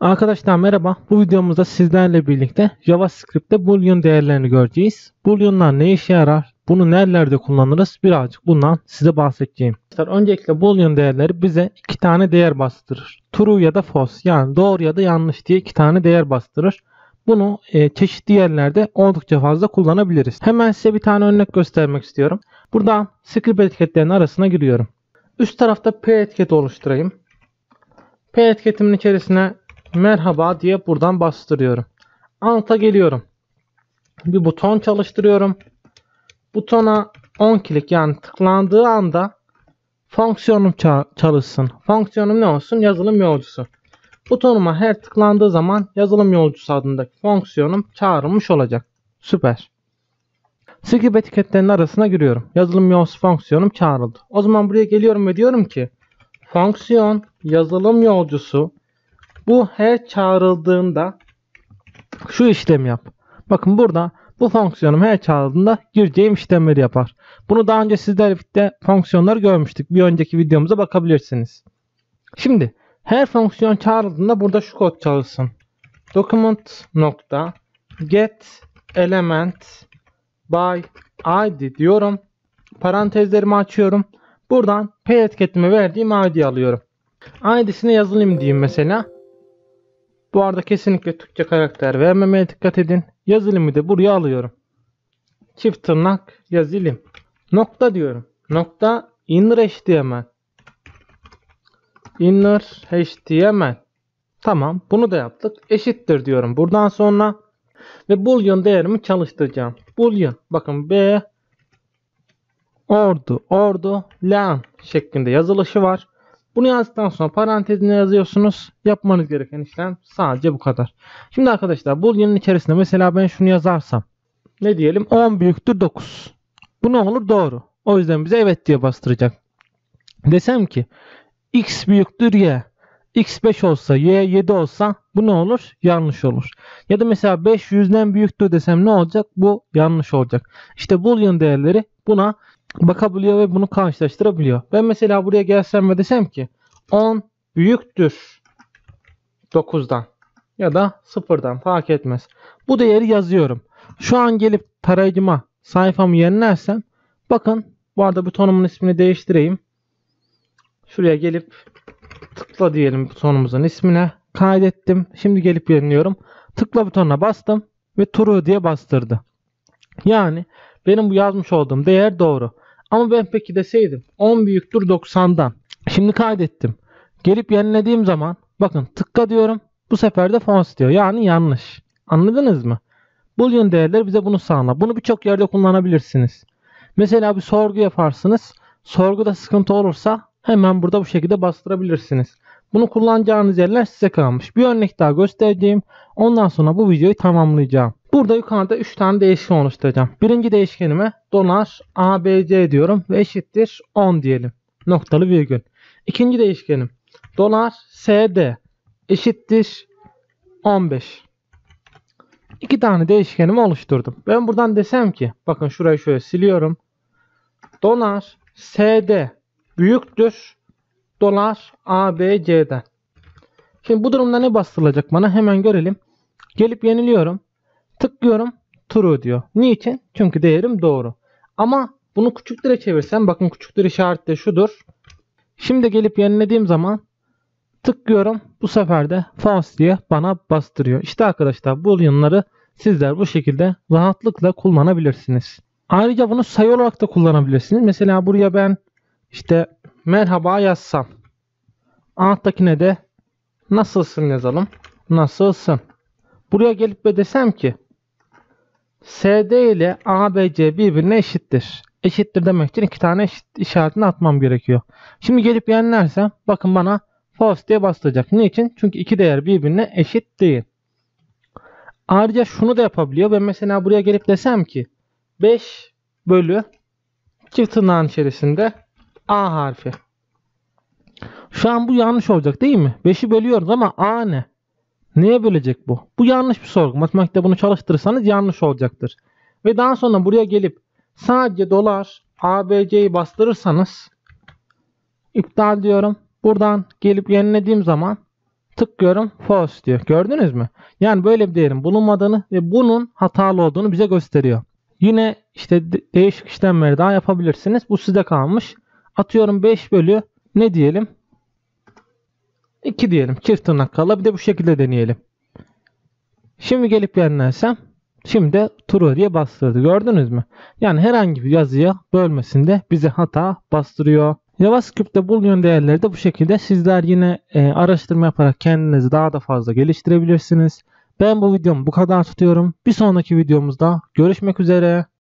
Arkadaşlar merhaba. Bu videomuzda sizlerle birlikte JavaScript'te boolean değerlerini göreceğiz. Boolean'lar ne işe yarar? Bunu nerelerde kullanırız? Birazcık bundan size bahsedeceğim. Öncelikle boolean değerleri bize iki tane değer bastırır. True ya da false yani doğru ya da yanlış diye iki tane değer bastırır. Bunu e, çeşitli yerlerde oldukça fazla kullanabiliriz. Hemen size bir tane örnek göstermek istiyorum. Burada script etiketlerinin arasına giriyorum. Üst tarafta P etiketi oluşturayım. P etiketimin içerisine merhaba diye buradan bastırıyorum. Alta geliyorum. Bir buton çalıştırıyorum. Butona 10 klik yani tıklandığı anda fonksiyonum çalışsın. Fonksiyonum ne olsun? Yazılım yolcusu. Butonuma her tıklandığı zaman yazılım yolcusu adındaki fonksiyonum çağrılmış olacak. Süper. Script etiketlerinin arasına giriyorum. Yazılım yolcusu fonksiyonum çağrıldı. O zaman buraya geliyorum ve diyorum ki fonksiyon yazılım yolcusu bu her çağrıldığında şu işlem yap. Bakın burada bu fonksiyonum her çağrıldığında gireceğim işlemleri yapar. Bunu daha önce sizlerle birlikte fonksiyonları görmüştük. Bir önceki videomuza bakabilirsiniz. Şimdi her fonksiyon çağrıldığında burada şu kod çalışsın. Document nokta get element by id diyorum. Parantezlerimi açıyorum. Buradan p etiketime verdiğim id alıyorum. ID'sine yazılım diyeyim mesela. Bu arada kesinlikle Türkçe karakter vermemeye dikkat edin. Yazılımı da buraya alıyorum. Çift tırnak yazılım. Nokta diyorum. Nokta inner HTML. Inner HTML. Tamam bunu da yaptık. Eşittir diyorum. Buradan sonra ve boolean değerimi çalıştıracağım. Boolean bakın B ordu ordu lan şeklinde yazılışı var. Bunu yazdıktan sonra parantezine yazıyorsunuz. Yapmanız gereken işlem sadece bu kadar. Şimdi arkadaşlar boolean'ın içerisinde mesela ben şunu yazarsam ne diyelim 10 büyüktür 9. Bu ne olur? Doğru. O yüzden bize evet diye bastıracak. Desem ki x büyüktür y. x 5 olsa y 7 olsa bu ne olur? Yanlış olur. Ya da mesela 5 yüzden büyüktür desem ne olacak? Bu yanlış olacak. İşte boolean değerleri buna bakabiliyor ve bunu karşılaştırabiliyor. Ben mesela buraya gelsem ve desem ki 10 büyüktür 9'dan ya da 0'dan fark etmez. Bu değeri yazıyorum. Şu an gelip tarayıcıma sayfamı yenilersem bakın bu arada butonumun ismini değiştireyim. Şuraya gelip tıkla diyelim butonumuzun ismine. Kaydettim. Şimdi gelip yeniliyorum. Tıkla butonuna bastım ve true diye bastırdı. Yani benim bu yazmış olduğum değer doğru. Ama ben peki deseydim 10 büyüktür 90'dan. Şimdi kaydettim. Gelip yenilediğim zaman bakın tıkla diyorum. Bu sefer de false diyor. Yani yanlış. Anladınız mı? Boolean değerler bize bunu sağlar. Bunu birçok yerde kullanabilirsiniz. Mesela bir sorgu yaparsınız. Sorguda sıkıntı olursa hemen burada bu şekilde bastırabilirsiniz. Bunu kullanacağınız yerler size kalmış. Bir örnek daha göstereceğim. Ondan sonra bu videoyu tamamlayacağım. Burada yukarıda 3 tane değişken oluşturacağım. Birinci değişkenime dolar abc diyorum ve eşittir 10 diyelim. Noktalı virgül. İkinci değişkenim dolar sd eşittir 15. İki tane değişkenimi oluşturdum. Ben buradan desem ki bakın şurayı şöyle siliyorum. Dolar sd büyüktür dolar abc'den. Şimdi bu durumda ne bastırılacak bana hemen görelim. Gelip yeniliyorum. Tıklıyorum. True diyor. Niçin? Çünkü değerim doğru. Ama bunu küçük lira çevirsem bakın küçük lira işareti de şudur. Şimdi gelip yenilediğim zaman tıklıyorum. Bu sefer de false diye bana bastırıyor. İşte arkadaşlar bu booleanları sizler bu şekilde rahatlıkla kullanabilirsiniz. Ayrıca bunu sayı olarak da kullanabilirsiniz. Mesela buraya ben işte merhaba yazsam. Alttakine de nasılsın yazalım. Nasılsın? Buraya gelip ve desem ki SD ile ABC birbirine eşittir. Eşittir demek için iki tane eşit işaretini atmam gerekiyor. Şimdi gelip yenilersem bakın bana false diye bastıracak. Niçin? Çünkü iki değer birbirine eşit değil. Ayrıca şunu da yapabiliyor. Ben mesela buraya gelip desem ki 5 bölü çift tırnağın içerisinde A harfi. Şu an bu yanlış olacak değil mi? 5'i bölüyoruz ama A ne? Neye bölecek bu? Bu yanlış bir sorgu. Matematikte bunu çalıştırırsanız yanlış olacaktır. Ve daha sonra buraya gelip sadece dolar ABC'yi bastırırsanız iptal diyorum. Buradan gelip yenilediğim zaman Tıklıyorum false diyor. Gördünüz mü? Yani böyle bir değerin bulunmadığını ve bunun hatalı olduğunu bize gösteriyor. Yine işte de- değişik işlemleri daha yapabilirsiniz. Bu size kalmış. Atıyorum 5 bölü ne diyelim? 2 diyelim. Çift tırnak kala bir de bu şekilde deneyelim. Şimdi gelip yenlersem şimdi true diye bastırdı. Gördünüz mü? Yani herhangi bir yazıya bölmesinde bize hata bastırıyor. JavaScript'te bulunan değerleri de bu şekilde sizler yine e, araştırma yaparak kendinizi daha da fazla geliştirebilirsiniz. Ben bu videomu bu kadar tutuyorum. Bir sonraki videomuzda görüşmek üzere.